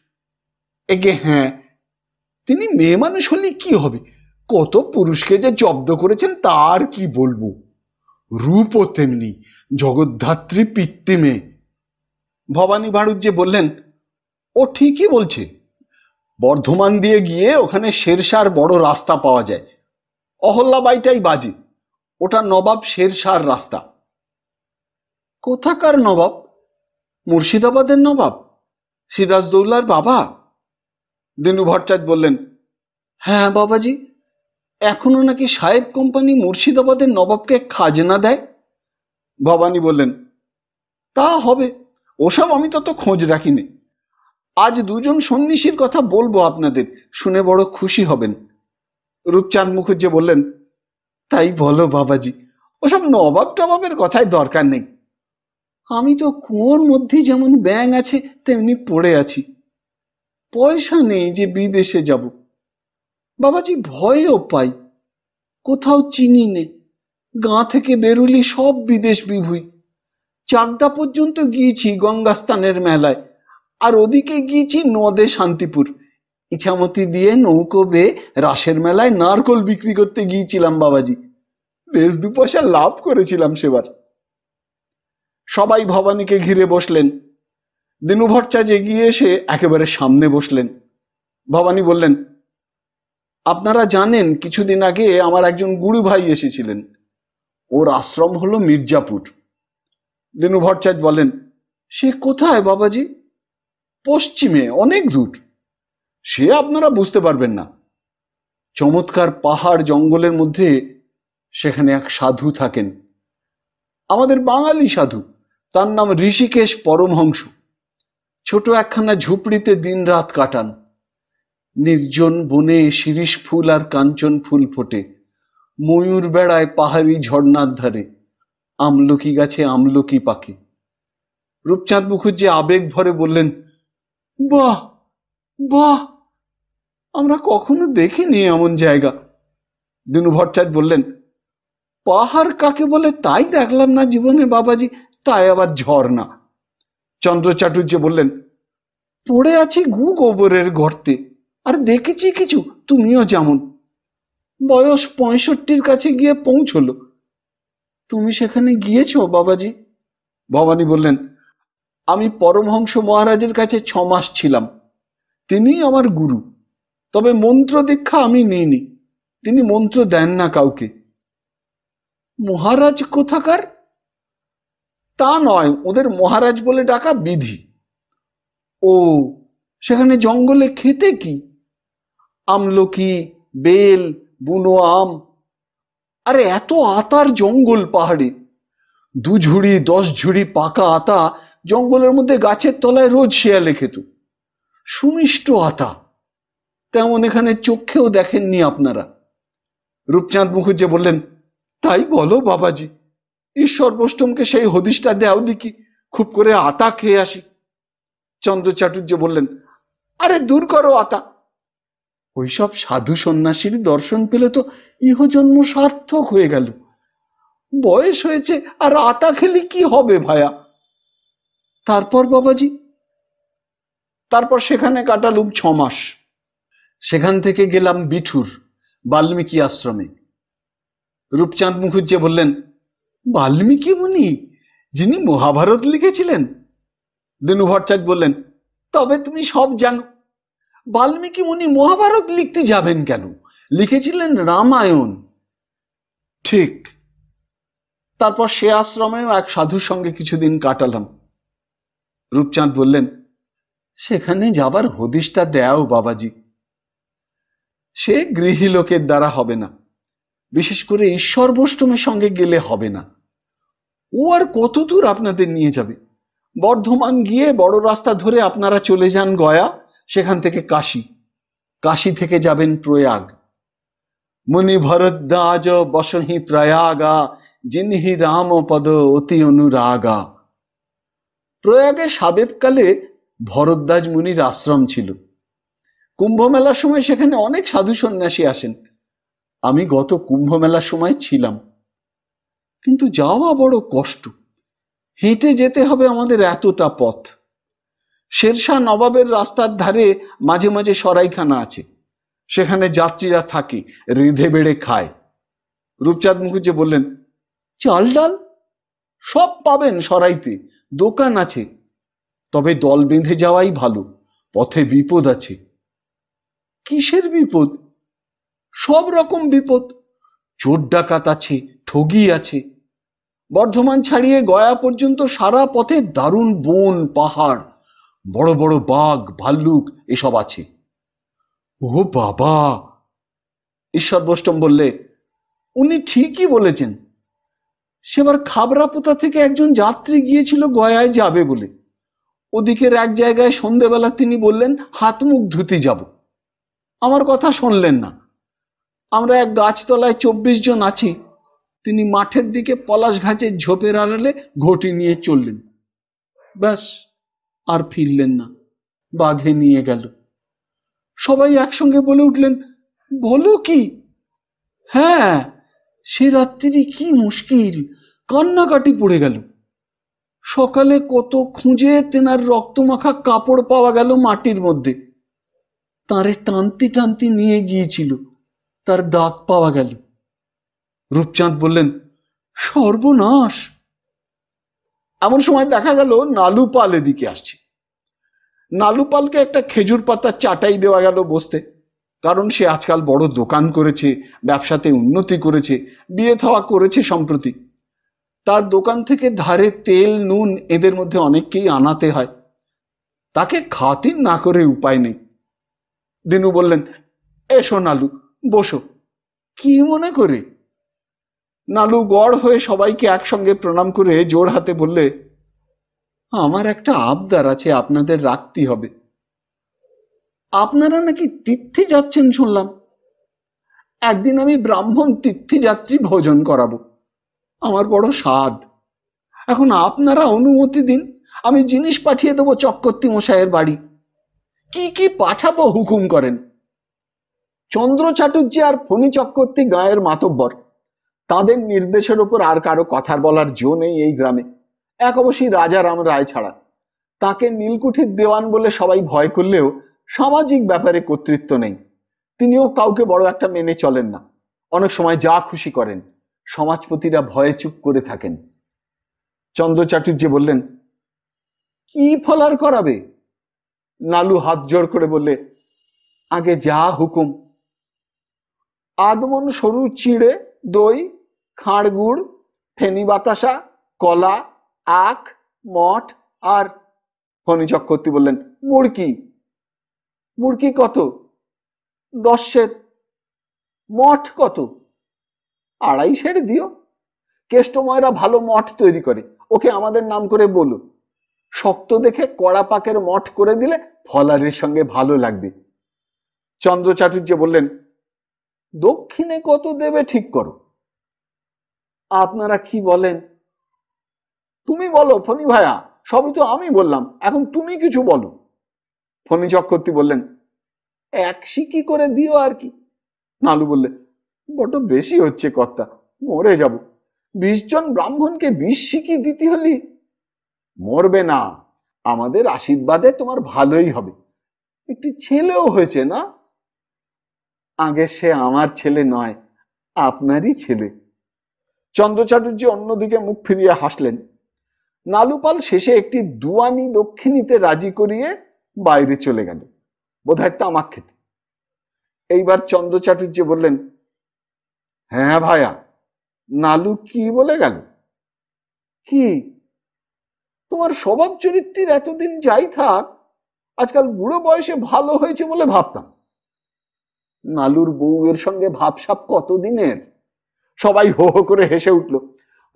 Speaker 1: এগে হ্যাঁ তিনি মেয়ে মানুষ হলে কি হবে? কত পুরুষকে যে জব্দ করেছেন তার কি বলব? রূপও তেমনি, জগদ্ধাত্রী পিতৃ মেয়ে। ভবানী ভাড়ুজ্জে বললেন, ও ঠিকই বলছে। বর্ধমান দিয়ে গিয়ে ওখানে শেরশার বড় রাস্তা পাওয়া যায়। অহল্যাবাইটাই বাজে। ওটা নবাব শেরশার রাস্তা। কোথাকার নবাব? মুর্শিদাবাদের নবাব? সিরাজদৌল্লার বাবা? দিনু ভট্টাচ বললেন হ্যাঁ বাবাজি। এখনও নাকি সাহেব কোম্পানি মুর্শিদাবাদের নবাবকে খাজনা দেয়? ভবানী বললেন, তা হবে। ওসব আমি তত খোঁজ রাখিনি। আজ দুজন সন্ন্যাসীর কথা বলব আপনাদের, শুনে বড় খুশি হবেন। রূপচাঁদ মুখুজ্জে বললেন, তাই বলো বাবাজি, ওসব নবাব টবাবের কথায় দরকার নেই। আমি তো কুয়োর মধ্যে যেমন ব্যাং আছে, তেমনি পড়ে আছি। পয়সা নেই যে বিদেশে যাব। বাবাজি ভয়ও পাই। কোথাও চিনি নে গাঁ থেকে বেরুলি সব বিদেশ বিভুই। চাকদা পর্যন্ত গিয়েছি গঙ্গাস্থানের মেলায়। আর ওদিকে গিয়েছি নদে শান্তিপুর। ইছামতি দিয়ে নৌকো বেয়ে রাসের মেলায় নারকল বিক্রি করতে গিয়েছিলাম বাবাজি। বেশ দু পয়সা লাভ করেছিলাম সেবার। সবাই ভবানীকে ঘিরে বসলেন। দিনু ভট্টাচার্য এগিয়ে এসে একেবারে সামনে বসলেন। ভবানী বললেন, আপনারা জানেন, কিছুদিন আগে আমার একজন গুরু ভাই এসেছিলেন। ওর আশ্রম হলো মির্জাপুর। দিনু ভট্টাচার্য বলেন, সে কোথায় বাবাজি? পশ্চিমে, অনেক দূর। সে আপনারা বুঝতে পারবেন না। চমৎকার পাহাড় জঙ্গলের মধ্যে সেখানে এক সাধু থাকেন। আমাদের বাঙালি সাধু, তার নাম ঋষিকেশ পরমহংস। ছোট একখানা ঝুপড়িতে দিন রাত কাটান। নির্জন বনে শিরিষ ফুল আর কাঞ্চন ফুল ফোটে। ময়ূর বেড়ায় পাহাড়ি ঝর্ণার ধারে। আমলকি গাছে আমলকি পাকে। রূপচাঁদ মুখুজ্জি আবেগ ভরে বললেন বাহ বাহ। আমরা কখনো দেখিনি এমন জায়গা। দিনু ভট্টাচার্য বললেন, পাহাড় কাকে বলে তাই দেখলাম না জীবনে বাবাজি, তাই আবার ঝর্ণা। চন্দ্র চাটুর্য বললেন, পড়ে আছি গু গোবরের গর্তে আর দেখেছি কিছু, তুমিও যেমন। বয়স পঁয়ষট্টির কাছে গিয়ে পৌঁছলো। তুমি সেখানে গিয়েছো বাবাজি? ভবানী বললেন আমি পরমহংস মহারাজের কাছে ছ মাস ছিলাম। তিনি আমার গুরু। তবে মন্ত্র দীক্ষা আমি নিইনি। তিনি মন্ত্র দেন না কাউকে। মহারাজ কোথাকার? তা নয়, ওদের মহারাজ বলে ডাকা বিধি। ও, সেখানে জঙ্গলে খেতে কি? আমলকি বেল, বুনো আম? আরে, এত আতার জঙ্গল পাহাড়ে। দু ঝুড়ি, দশ ঝুড়ি পাকা আতা জঙ্গলের মধ্যে গাছের তলায় রোজ শিয়ালে খেত। সুমিষ্ট আতা। তেমন এখানে চোখেও দেখেননি আপনারা। রূপচাঁদ মুখুজ্জে বললেন, তাই বলো বাবাজি ঈশ্বর বষ্টমকে সেই হদিশটা দেও দেখি, খুব করে আতা খেয়ে আসি। চন্দ্র চাটুর্য বললেন, আরে দূর করো আতা। ওইসব সাধু সন্ন্যাসীর দর্শন পেলে তো ইহজন্ম সার্থক হয়ে গেল। বয়স হয়েছে আর আতা খেলে কি হবে ভায়া? তারপর বাবাজি? তারপর সেখানে কাটালুম ছ মাস। সেখান থেকে গেলাম বিঠুর, বাল্মীকি আশ্রমে। রূপচাঁদ মুখুজ্জে বললেন, বাল্মীকি মুনি, যিনি মহাভারত লিখেছিলেন? দিনু ভট্টাচার্য বললেন, তবে তুমি সব জানো, বাল্মীকি মুনি মহাভারত লিখতে যাবেন কেন? লিখেছিলেন রামায়ণ। ঠিক। তারপর সে আশ্রমেও এক সাধুর সঙ্গে কিছুদিন কাটালাম। রূপচাঁদ বললেন, সেখানে যাবার হদিশটা দেও বাবাজি। সে গৃহী লোকের দ্বারা হবে না। বিশেষ করে ঈশ্বর বষ্টমের সঙ্গে গেলে হবে না। ও আর কত দূর আপনাদের নিয়ে যাবে? বর্ধমান গিয়ে বড় রাস্তা ধরে আপনারা চলে যান গয়া, সেখান থেকে কাশী। কাশী থেকে যাবেন প্রয়াগ। মুনি ভরদ্বাজ বসহি প্রয়াগা, জিনহি রাম পদ অতি অনুরাগা। প্রয়াগে সাবেককালে ভরদ্বাজ মুনির আশ্রম ছিল। কুম্ভ মেলার সময় সেখানে অনেক সাধু সন্ন্যাসী আসেন। আমি গত কুম্ভ মেলার সময় ছিলাম। কিন্তু যাওয়া বড় কষ্ট। হেঁটে যেতে হবে আমাদের এতটা পথ। শেরশাহ নবাবের রাস্তার ধারে মাঝে মাঝে সরাইখানা আছে। সেখানে যাত্রীরা থাকে, রেঁধে বেড়ে খায়। রূপচাঁদ মুখুজ্জে বললেন, চাল ডাল? সব পাবেন সরাইতে। দোকান আছে, তবে দল বেঁধে যাওয়াই ভালো, পথে বিপদ আছে। কিসের বিপদ? সব রকম বিপদ। চোর ডাকাত আছে, ঠগি আছে। বর্ধমান ছাড়িয়ে গয়া পর্যন্ত সারা পথে দারুণ বন, পাহাড়, বড় বড় বাঘ, ভাল্লুক, এসব আছে। ও বাবা! ঈশ্বর বষ্টম বললে, উনি ঠিকই বলেছেন সেবার খাবরাপোতা থেকে একজন যাত্রী গিয়েছিল গয়ায় যাবে বলে। ওদিকের এক জায়গায় সন্ধেবেলা তিনি বললেন, হাত মুখ ধুতে যাব। আমার কথা শুনলেন না। আমরা এক গাছতলায় চব্বিশ জন আছি। তিনি মাঠের দিকে পলাশ ঘাচের ঝোপের আড়ালে ঘটি নিয়ে চললেন। ব্যাস, আর ফিরলেন না। বাঘে নিয়ে গেল। সবাই একসঙ্গে বলে উঠলেন, বলো কি? হ্যাঁ সে রাত্রি কি মুশকিল? কান্নাকাটি পড়ে গেল। সকালে কত খুঁজে তেনার রক্তমাখা কাপড় পাওয়া গেল মাটির মধ্যে। তারে টানতে টানতে নিয়ে গিয়েছিল। তার দাগ পাওয়া গেল। রূপচাঁদ বললেন, সর্বনাশ। এমন সময় দেখা গেল নালু পাল এদিকে আসছে। নালু পালকে একটা খেজুর পাতার চাটাই দেওয়া গেল বসতে। কারণ সে আজকাল বড় দোকান করেছে, ব্যবসাতে উন্নতি করেছে, বিয়ে থাওয়া করেছে সম্প্রতি। তার দোকান থেকে ধারে তেল, নুন এদের মধ্যে অনেককেই আনাতে হয়। তাকে খাতির না করে উপায় নেই। দিনু বললেন, এসো নালু, বসো। কি মনে করে? নালু গড় হয়ে সবাইকে একসঙ্গে প্রণাম করে জোর হাতে বললে, আমার একটা আবদার আছে, আপনাদের রাখতে হবে। আপনারা নাকি তীর্থে যাচ্ছেন শুনলাম। একদিন আমি ব্রাহ্মণ তীর্থযাত্রী ভোজন করাবো। আমার বড় স্বাদ। এখন আপনারা অনুমতি দিন, আমি জিনিস পাঠিয়ে দেবো চক্রবর্তী মশাইয়ের বাড়ি। কি কি পাঠাবো হুকুম করেন? চন্দ্র চাটুর্যে আর ফণি চক্রবর্তী গায়ের মাতব্বর। তাদের নির্দেশের ওপর আর কারও কথার বলার জো নেই এই গ্রামে। এক অবশ্যই রাজারাম রায় ছাড়া। তাকে নীলকুঠির দেওয়ান বলে সবাই ভয় করলেও সামাজিক ব্যাপারে কর্তৃত্ব নেই। তিনিও কাউকে বড় একটা মেনে চলেন না। অনেক সময় যা খুশি করেন। সমাজপতিরা ভয়ে চুপ করে থাকেন। চন্দ্র চাটুর্যে বললেন, কি ফলার করাবে? নালু হাত জোড় করে বললে, আগে যা হুকুম। আদমন সরু চিড়ে, দই, খাঁড় গুড়, ফেনি বাতাসা, কলা, আখ, মঠ আর ফণি চক্রবর্তী বললেন, মুড়কি। মুড়কি কত? দশের মঠ কত? আড়াই সের দিও। কেষ্টময়রা ভালো মঠ তৈরি করে। ওকে আমাদের নাম করে বলো শক্ত দেখে কড়া পাকের মঠ করে দিলে ফলারের সঙ্গে ভালো লাগবে। চন্দ্র চাটুর্য বললেন, দক্ষিণে কত দেবে ঠিক করো। আপনারা কি বলেন? তুমি বলো ফণি ভাইয়া সবই তো আমি বললাম, এখন তুমি কিছু বলো। ফণি চক্রবর্তী বললেন, এক সিকি করে দিও আর কি। নালু বললে বড্ড বেশি হচ্ছে কর্তা, মরে যাব। বিশ জন ব্রাহ্মণকে বিশ সিকি দিতে হলি মরবে না। আমাদের আশীর্বাদে তোমার ভালোই হবে। একটি ছেলেও হয়েছে না? আগে সে আমার ছেলে নয়, আপনারই ছেলে। চন্দ্র চাটুর্য অন্যদিকে মুখ ফিরিয়ে হাসলেন। নালুপাল শেষে একটি দুয়ানি দক্ষিণীতে রাজি করিয়ে বাইরে চলে গেল। বোধহয় তামাক খেতে। এইবার চন্দ্র চাটুর্য বললেন হ্যাঁ ভাইয়া। নালু কি বলে গেল? কি? তোমার স্বভাব চরিত্রের এতদিন যাই থাক, আজকাল বুড়ো বয়সে ভালো হয়েছে বলে ভাবতাম। নালুর বউয়ের সঙ্গে ভাবসাপ কতদিনের? সবাই হো হো করে হেসে উঠল।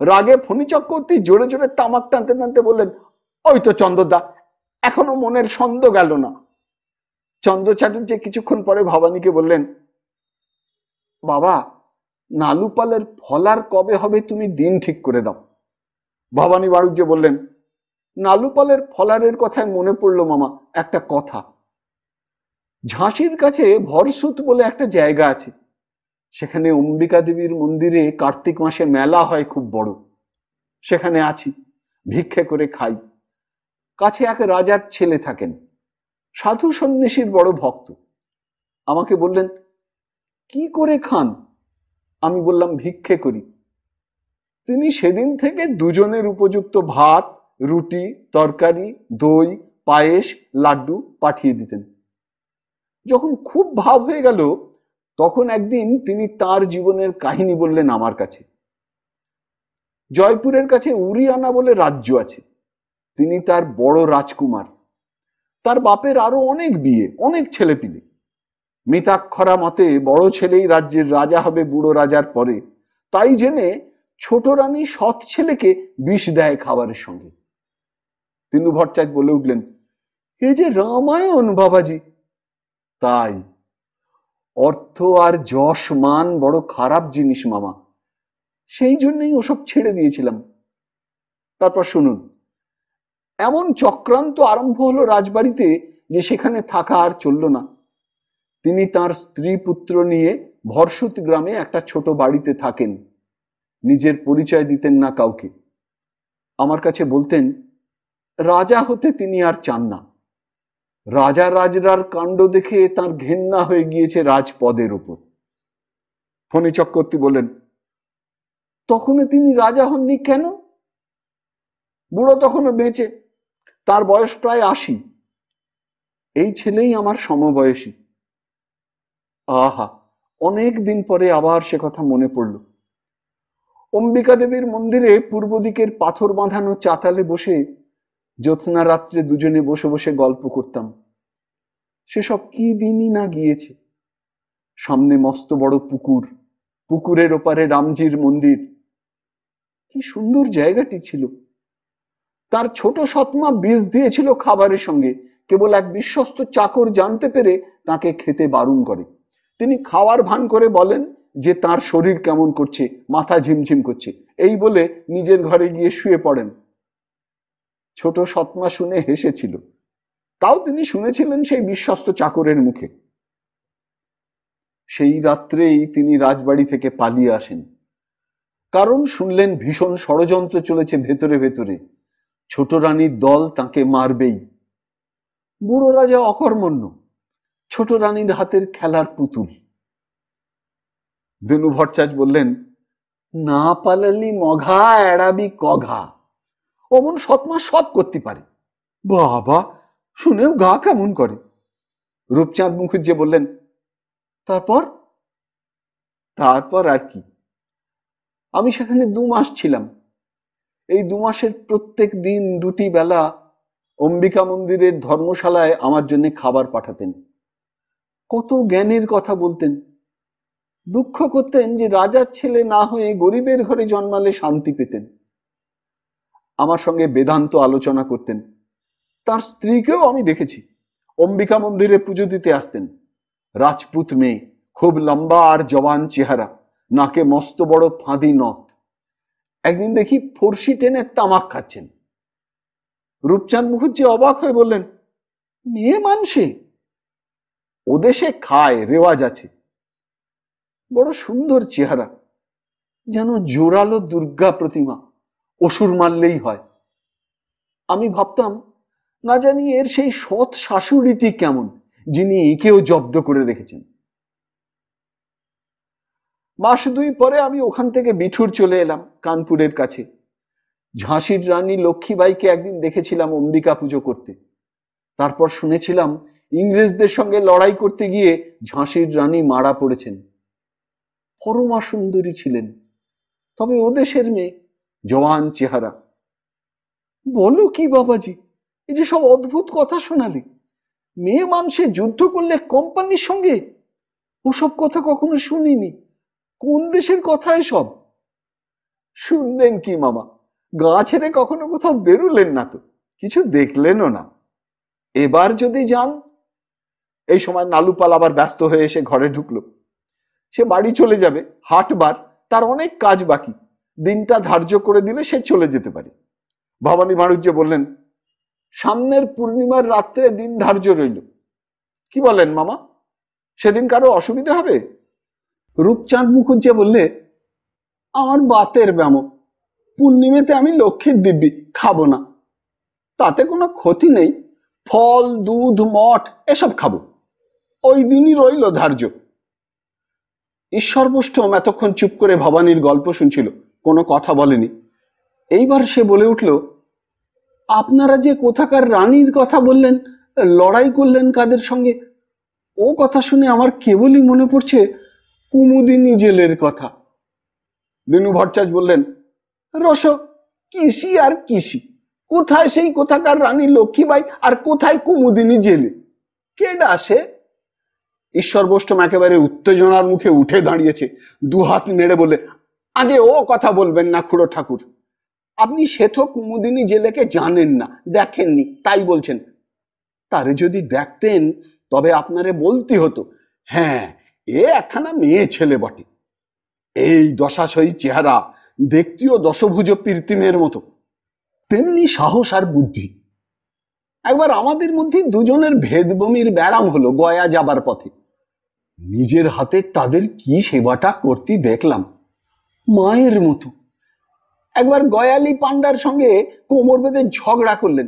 Speaker 1: রাগে ফণি চক্রবর্তী জোরে জোরে তামাক টানতে টানতে বললেন, ওই তো চন্দ্রদা, এখনও মনের ছন্দ গেল না। চন্দ্র চ্যাটার্জি কিছুক্ষণ পরে ভবানীকে বললেন, বাবা নালুপালের ফলার কবে হবে তুমি দিন ঠিক করে দাও। ভবানী বাড়ুজ্য বললেন, নালুপালের ফলারের কথায় মনে পড়ল মামা, একটা কথা। ঝাঁসির কাছে ভরসুত বলে একটা জায়গা আছে। সেখানে অম্বিকা দেবীর মন্দিরে কার্তিক মাসে মেলা হয় খুব বড়। সেখানে আছি, ভিক্ষে করে খাই। কাছে এক রাজার ছেলে থাকেন। সাধু সন্ন্যাসীর বড় ভক্ত। আমাকে বললেন, কি করে খান? আমি বললাম, ভিক্ষে করি। তিনি সেদিন থেকে দুজনের উপযুক্ত ভাত, রুটি, তরকারি, দই, পায়েস, লাড্ডু পাঠিয়ে দিতেন। যখন খুব ভাব হয়ে গেল, তখন একদিন তিনি তার জীবনের কাহিনী বললেন আমার কাছে। জয়পুরের কাছে উরিয়ানা বলে রাজ্য আছে। তিনি তার বড় রাজকুমার। তার বাপের আরও অনেক বিয়ে, অনেক ছেলে পিলে মিতাক্ষরা মতে বড় ছেলেই রাজ্যের রাজা হবে বুড়ো রাজার পরে। তাই জেনে ছোট রানী সৎ ছেলেকে বিষ দেয় খাবারের সঙ্গে। তিনু ভট্টাচ বলে উঠলেন, এ যে রামায়ণ, বাবাজি! তাই। অর্থ আর যশ মান বড় খারাপ জিনিস, মামা। সেই জন্যই ওসব ছেড়ে দিয়েছিলাম। তারপর শুনুন, এমন চক্রান্ত আরম্ভ হলো রাজবাড়িতে যে সেখানে থাকা আর চলল না। তিনি তার স্ত্রী পুত্র নিয়ে ভরসুত গ্রামে একটা ছোট বাড়িতে থাকেন। নিজের পরিচয় দিতেন না কাউকে। আমার কাছে বলতেন, রাজা হতে তিনি আর চান না। রাজা রাজরার কাণ্ড দেখে তার ঘেন্না হয়ে গিয়েছে রাজপদের উপর ফণি চক্রবর্তী বললেন, তখনও তিনি রাজা হননি কেন? বুড়ো তখনও বেঁচে, তার বয়স প্রায় আশি। এই ছেলেই আমার সমবয়সী। আহা, অনেক দিন পরে আবার সে কথা মনে পড়ল। অম্বিকা দেবীর মন্দিরে পূর্ব দিকের পাথর বাঁধানো চাতালে বসে জ্যোৎস্না রাত্রে দুজনে বসে বসে গল্প করতাম। সেসব কি দিনই না গিয়েছে। সামনে মস্ত বড় পুকুর, পুকুরের ওপারে রামজির মন্দির। কি সুন্দর জায়গাটি ছিল। তার ছোট সৎমা বীজ দিয়েছিল খাবারের সঙ্গে। কেবল এক বিশ্বস্ত চাকর জানতে পেরে তাকে খেতে বারণ করে। তিনি খাওয়ার ভান করে বলেন যে তার শরীর কেমন করছে, মাথা ঝিমঝিম করছে। এই বলে নিজের ঘরে গিয়ে শুয়ে পড়েন। ছোট সৎমা শুনে হেসেছিল। তাও তিনি শুনেছিলেন সেই বিশ্বস্ত চাকরের মুখে। সেই রাত্রেই তিনি রাজবাড়ি থেকে পালিয়ে আসেন। কারণ শুনলেন ভীষণ ষড়যন্ত্র চলেছে ভেতরে ভেতরে। ছোট রানীর দল তাকে মারবেই। বুড়ো রাজা অকর্মণ্য। ছোট রানীর হাতের খেলার পুতুল। বেনু ভট্টাচ বললেন, না পালালি মঘা, এড়াবি কঘা। অমন সৎমা সব করতে পারে। বাবা, শুনেও গা কেমন করে? রূপচাঁদ মুখুজ্জে বললেন, তারপর? তারপর আর কি। আমি সেখানে দু মাস ছিলাম। এই দু মাসের প্রত্যেক দিন দুটি বেলা অম্বিকা মন্দিরের ধর্মশালায় আমার জন্য খাবার পাঠাতেন। কত জ্ঞানের কথা বলতেন। দুঃখ করতেন যে রাজার ছেলে না হয়ে গরিবের ঘরে জন্মালে শান্তি পেতেন। আমার সঙ্গে বেদান্ত আলোচনা করতেন। তার স্ত্রীকেও আমি দেখেছি। অম্বিকা মন্দিরে পুজো দিতে আসতেন। রাজপুত মেয়ে, খুব লম্বা আর জওয়ান চেহারা, নাকে মস্ত বড় ফাঁদি নথ। একদিন দেখি ফর্সি টেনে তামাক খাচ্ছেন। রূপচাঁদ মুখুজ্জি অবাক হয়ে বললেন, মেয়ে মানসে ওদেশে খায়, রেওয়াজ আছে। বড় সুন্দর চেহারা। যেন জোরালো দুর্গা প্রতিমা, অসুর মারলেই হয়। আমি ভাবতাম, না জানি এর সেই সৎ শাশুড়িটি কেমন, যিনি একেও জব্দ করে রেখেছেন। মাস দুই পরে আমি ওখান থেকে বিঠুর চলে এলাম, কানপুরের কাছে। ঝাঁসির রানী লক্ষ্মীবাইকে একদিন দেখেছিলাম অম্বিকা পুজো করতে। তারপর শুনেছিলাম ইংরেজদের সঙ্গে লড়াই করতে গিয়ে ঝাঁসির রানী মারা পড়েছেন। পরমা সুন্দরী ছিলেন, তবে ও দেশের মেয়ে জওয়ান চেহারা। বলো কি বাবাজি, এই যে সব অদ্ভুত কথা শোনালে, মেয়ে মানুষে যুদ্ধ করলে কোম্পানির সঙ্গে? ওসব কথা কখনো শুনিনি, কোন দেশের কথা এসব? শুনলেন কি মামা, গা ছেড়ে কখনো কোথাও বেরুলেন না তো, কিছু দেখলেনও না। এবার যদি যান এই সময় নালুপাল আবার ব্যস্ত হয়ে এসে ঘরে ঢুকলো। সে বাড়ি চলে যাবে, হাটবার, তার অনেক কাজ বাকি। দিনটা ধার্য করে দিলে সে চলে যেতে পারে। ভবানী মারুজ্জে বললেন, সামনের পূর্ণিমার রাত্রে দিন ধার্য রইল। কি বলেন মামা? সেদিন কারও অসুবিধা হবে? রূপচাঁদ মুখুজ্জে বললে, আমার বাতের ব্যাম পূর্ণিমেতে আমি লক্ষ্মীর দিব্যি, খাব না। তাতে কোনো ক্ষতি নেই। ফল, দুধ, মঠ, এসব খাব। ওই দিনই রইল ধার্য। ঈশ্বরপুষ্টম এতক্ষণ চুপ করে ভবানীর গল্প শুনছিল, কোনো কথা বলেনি। এইবার সে বলে উঠল, আপনারা যে কোথাকার রানীর কথা বললেন, লড়াই করলেন কাদের সঙ্গে, ও কথা শুনে আমার কেবলই মনে পড়ছে কুমুদিনী জেলের কথা। দিনু ভট্টাচ বললেন, রস, কিসি আর কিসি? কোথায় সেই কোথাকার রানী লক্ষ্মীবাই আর কোথায় কুমুদিনী জেলে? কে ডাসে ঈশ্বর বষ্টম একেবারে উত্তেজনার মুখে উঠে দাঁড়িয়েছে দু হাত নেড়ে বলে আগে ও কথা বলবেন না খুড়ো ঠাকুর। আপনি সেথ কুমুদিনী জেলেকে জানেন না, দেখেননি, তাই বলছেন। তারে যদি দেখতেন, তবে আপনারে বলতে হতো হ্যাঁ এ একখানা মেয়ে ছেলে বটে। এই দশাশয়ী চেহারা দেখতেও দশভুজ পীর্তিমের মতো। তেমনি সাহস আর বুদ্ধি। একবার আমাদের মধ্যে দুজনের ভেদবমির ব্যারাম হলো গয়া যাবার পথে। নিজের হাতে তাদের কি সেবাটা করতে দেখলাম। মায়ের মতো। একবার গয়ালি পান্ডার সঙ্গে কোমর বেঁধে ঝগড়া করলেন।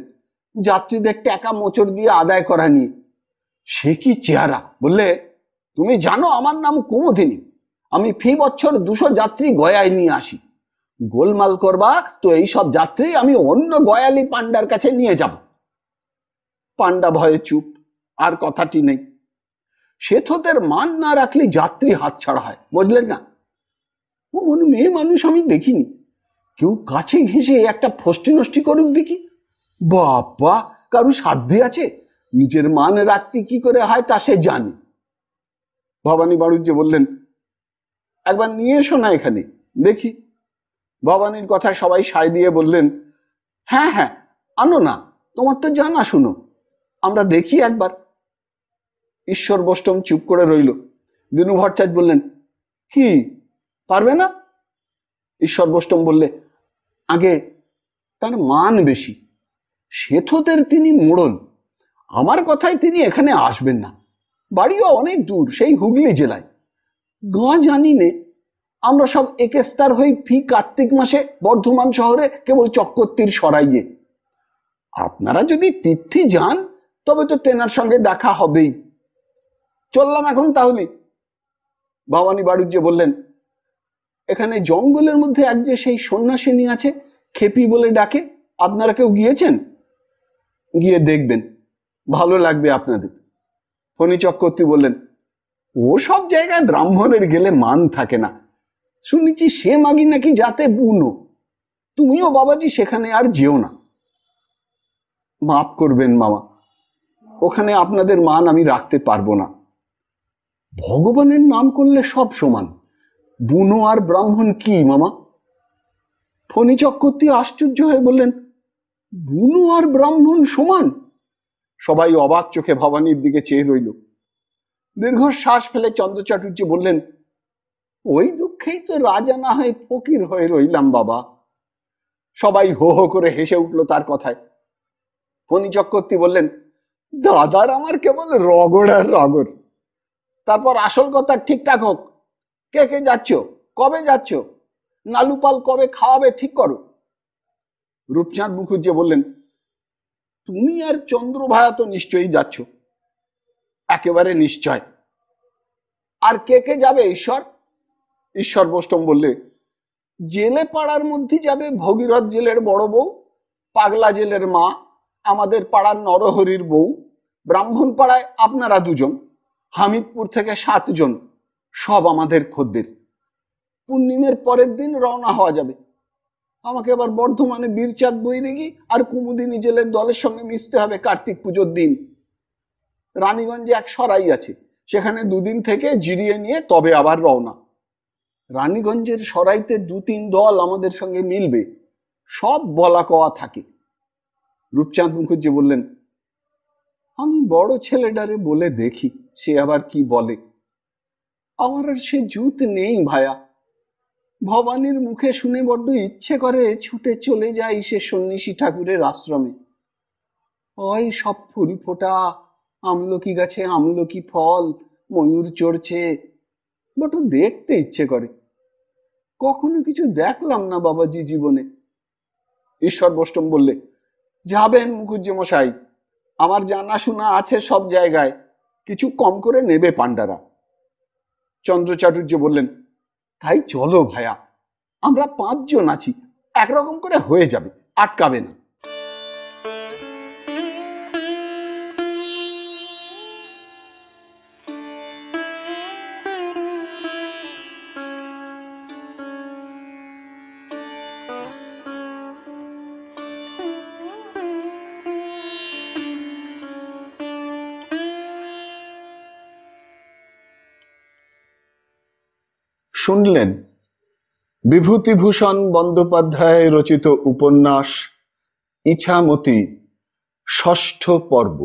Speaker 1: যাত্রীদের টাকা মোচড় দিয়ে আদায় করা নিয়ে। সে কি চেহারা? বললে, তুমি জানো আমার নাম কুমুদিনী। আমি ফি বছর দুশো যাত্রী গয়ায় নিয়ে আসি। গোলমাল করবা তো এই সব যাত্রী আমি অন্য গয়ালি পান্ডার কাছে নিয়ে যাব পান্ডা ভয়ে চুপ, আর কথাটি নেই। সেথদের মান না রাখলে যাত্রী হাতছাড়া হয়, বুঝলেন না? মনে, মেয়ে মানুষ আমি দেখিনি। কেউ কাছে ঘেঁষে একটা ফষ্টি নষ্টি করুক দেখি? বাবা কারু সাধ্যে আছে? নিজের মান রাখতে কি করে হয় তা সে জানে। ভবানী বাড়ুজ্জে বললেন, একবার নিয়ে এসো না এখানে, দেখি। ভবানীর কথায় সবাই সায় দিয়ে বললেন হ্যাঁ হ্যাঁ আনো না, তোমার তো জানা শুনো। আমরা দেখি একবার। ঈশ্বর বষ্টম চুপ করে রইল। দিনু ভট্টাচ বললেন, কি? পারবে না? ঈশ্বর বষ্টম বললে, আগে তার মান বেশি। সেথদের তিনি মোড়ল। আমার কথায় তিনি এখানে আসবেন না। বাড়িও অনেক দূর, সেই হুগলি জেলায়। গাঁ জানি নে আমরা সব একেস্তার হই ফি কার্তিক মাসে বর্ধমান শহরে কেবল চক্করতীর সরাইয়ে। আপনারা যদি তীর্থে যান, তবে তো তেনার সঙ্গে দেখা হবেই। চললাম এখন তাহলে। ভবানী বাড়ুজ্জে বললেন, এখানে জঙ্গলের মধ্যে এক যে সেই সন্ন্যাসিনী আছে, খেপি বলে ডাকে, আপনারা কেউ গিয়েছেন? গিয়ে দেখবেন, ভালো লাগবে আপনাদের। ফণি চক্রবর্তী বললেন ও সব জায়গায় ব্রাহ্মণের গেলে মান থাকে না। শুনেছি সে মাগি নাকি যাতে বুনো। তুমিও বাবাজি সেখানে আর যেও না। মাফ করবেন মামা, ওখানে আপনাদের মান আমি রাখতে পারব না। ভগবানের নাম করলে সব সমান। বুনো আর ব্রাহ্মণ কি, মামা? ফণি চক্রবর্তী আশ্চর্য হয়ে বললেন, বুনো আর ব্রাহ্মণ সমান? সবাই অবাক চোখে ভবানীর দিকে চেয়ে রইল। দীর্ঘ শ্বাস ফেলে চন্দ্র চাটুর্য বললেন, ওই দুঃখেই তো রাজা না হয়ে ফকির হয়ে রইলাম, বাবা। সবাই হো হো করে হেসে উঠল তার কথায়। ফণি চক্রবর্তী বললেন, দাদার আমার কেবল রগড় আর রগড়। তারপর আসল কথা ঠিকঠাক হোক। কে কে যাচ্ছ? কবে যাচ্ছ? নালুপাল কবে খাওয়াবে ঠিক করো। রূপচাঁদ মুখুজ্জে বললেন, তুমি আর চন্দ্র ভায়া তো নিশ্চয়ই যাচ্ছ। একেবারে নিশ্চয়। আর কে কে যাবে ঈশ্বর? ঈশ্বর বোষ্টম বললে, জেলে পাড়ার মধ্যে যাবে ভগীরথ জেলের বড় বউ, পাগলা জেলের মা, আমাদের পাড়ার নরহরির বউ। ব্রাহ্মণ পাড়ায় আপনারা দুজন। হামিদপুর থেকে সাতজন, সব আমাদের খদ্দের। পূর্ণিমের পরের দিন রওনা হওয়া যাবে। আমাকে আবার বর্ধমানে বীরচাঁদ বৈরাগী আর কুমুদিনী জেলের দলের সঙ্গে মিশতে হবে কার্তিক পুজোর দিন। রানীগঞ্জে এক সরাই আছে, সেখানে দুদিন থেকে জিরিয়ে নিয়ে তবে আবার রওনা। রানীগঞ্জের সরাইতে দু তিন দল আমাদের সঙ্গে মিলবে, সব বলা কওয়া থাকে। রূপচাঁদ মুখুজ্জি বললেন, আমি বড় ছেলেটারে বলে দেখি। সে আবার কি বলে? আমার আর সে জুত নেই ভায়া। ভবানীর মুখে শুনে বড্ড ইচ্ছে করে ছুটে চলে যাই সে সন্ন্যাসী ঠাকুরের আশ্রমে। ওই সব ফুল ফোটা, আমলকি গাছে আমলকি ফল, ময়ূর চড়ছে, বট দেখতে ইচ্ছে করে। কখনো কিছু দেখলাম না বাবাজি জীবনে। ঈশ্বর বষ্টম বললে, যাবেন মুখুজ্জি মশাই আমার জানাশোনা আছে সব জায়গায়। কিছু কম করে নেবে পাণ্ডারা। চন্দ্র চাটুর্য বললেন, তাই চলো ভায়া, আমরা পাঁচজন আছি, একরকম করে হয়ে যাবে, আটকাবে না। শুনলেন। বিভূতিভূষণ বন্দ্যোপাধ্যায় রচিত উপন্যাস, ইছামতি, ষষ্ঠ পর্ব।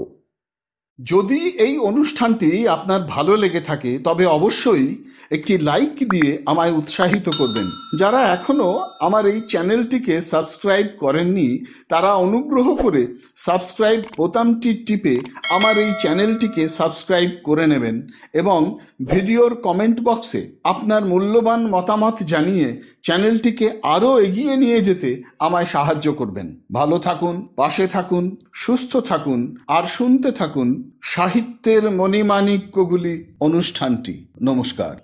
Speaker 1: যদি এই অনুষ্ঠানটি আপনার ভালো লেগে থাকে, তবে অবশ্যই একটি লাইক দিয়ে আমায় উৎসাহিত করবেন। যারা এখনও আমার এই চ্যানেলটিকে সাবস্ক্রাইব করেননি, তারা অনুগ্রহ করে সাবস্ক্রাইব বোতামটি টিপে আমার এই চ্যানেলটিকে সাবস্ক্রাইব করে নেবেন এবং ভিডিওর কমেন্ট বক্সে আপনার মূল্যবান মতামত জানিয়ে চ্যানেলটিকে আরও এগিয়ে নিয়ে যেতে আমায় সাহায্য করবেন। ভালো থাকুন, পাশে থাকুন, সুস্থ থাকুন, আর শুনতে থাকুন সাহিত্যের মণিমাণিক্যগুলি অনুষ্ঠানটি। নমস্কার।